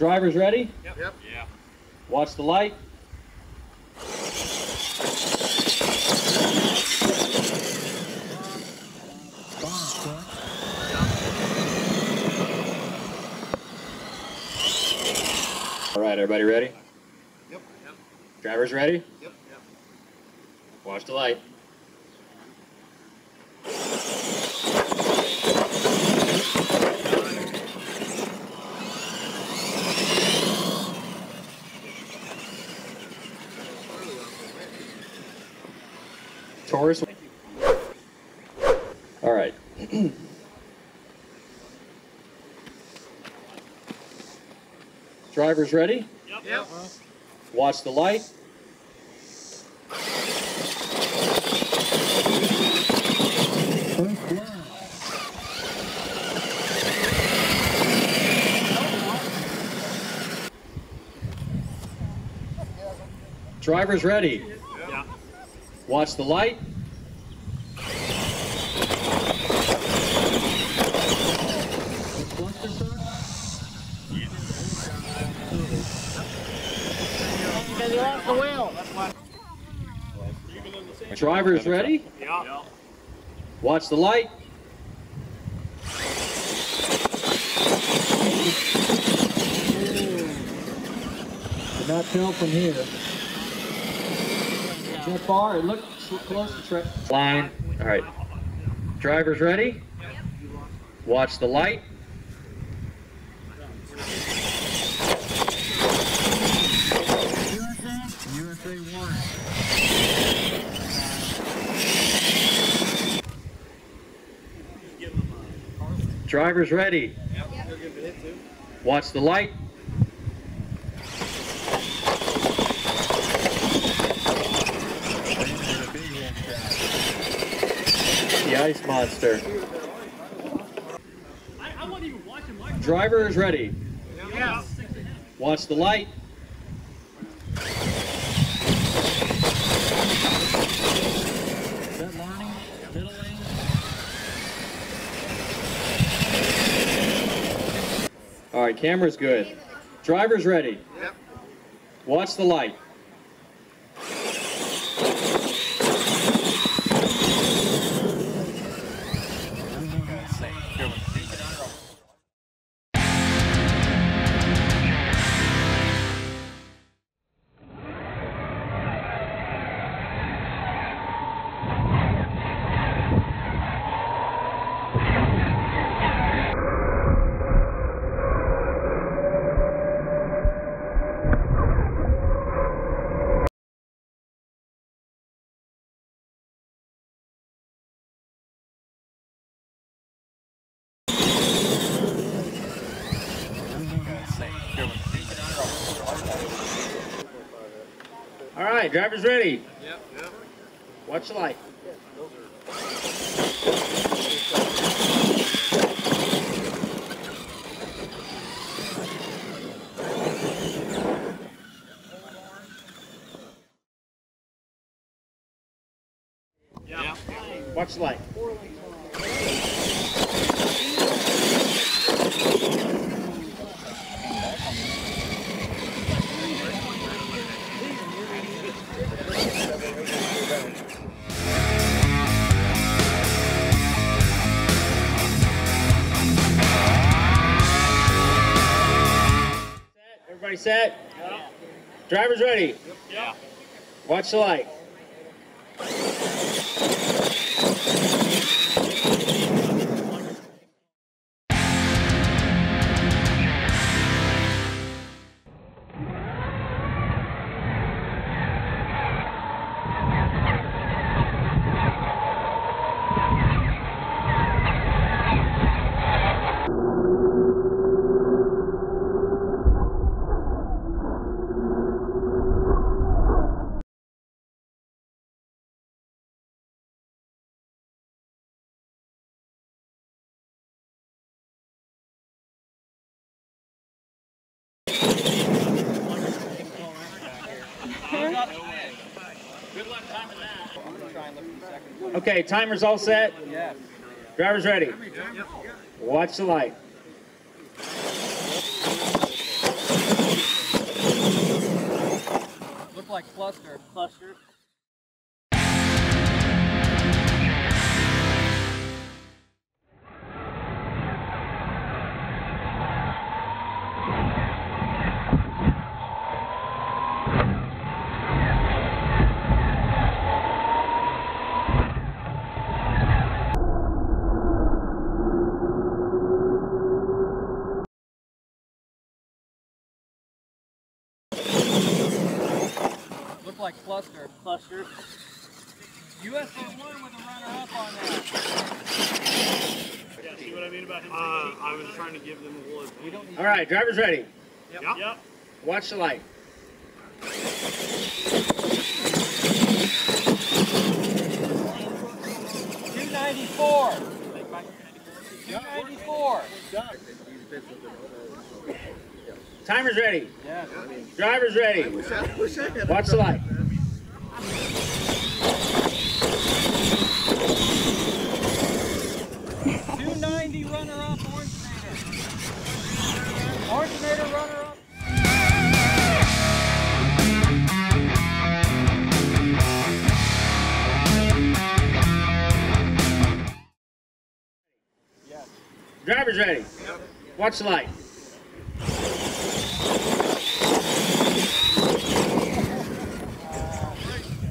Drivers ready? Yep. Yeah. Watch the light. All right, everybody ready? Yep. Yep. Drivers ready? Yep. Yep. Watch the light. All right. Drivers ready? Yep. Watch the light. Drivers ready. Yeah. Watch the light. Drivers ready. Yeah. Watch the light. Could not tell from here. That far, it looked close to tra- Line. All right. Drivers ready. Watch the light. USA one. Drivers ready. Watch the light. The ice monster. Driver is ready. Yeah. Watch the light. Is that lining? Middle lane? All right, camera's good. Driver's ready. Yep. Watch the light. Right, driver's ready. Yep. Yep. Watch the light. Yeah. Watch the light. Set? Driver's ready. Yeah. Watch the light. Okay, timer's all set. Driver's ready. Watch the light. Look like cluster. Cluster. Like cluster. Cluster. USA one with a runner up on that. Yeah, see what I mean about him? Uh, I was trying to give them a little. We don't. All right, drivers ready. Yep. Yep. Watch the light. Two ninety four. Two ninety four. Timer's ready. Yes. Drivers ready. Watch the light. Two ninety runner up. Originator. Originator runner up. Drivers ready. Watch the light.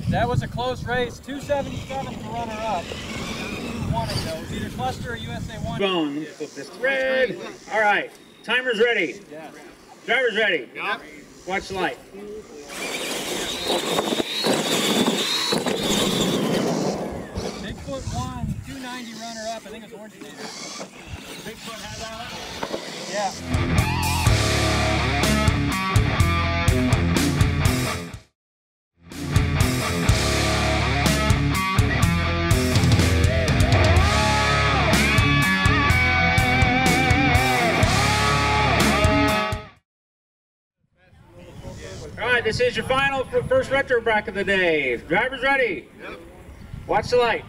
That was a close race. 277 for runner up. Who won it though? Either cluster or USA one. Going. Let me flip this red. All right. Timer's ready. Yes. Drivers ready. Yep. Watch the light. Bigfoot one, 290 runner up. I think it was originator. Bigfoot had that. Yeah. Right, this is your final for first retro bracket of the day. Drivers ready. Yep. Watch the light.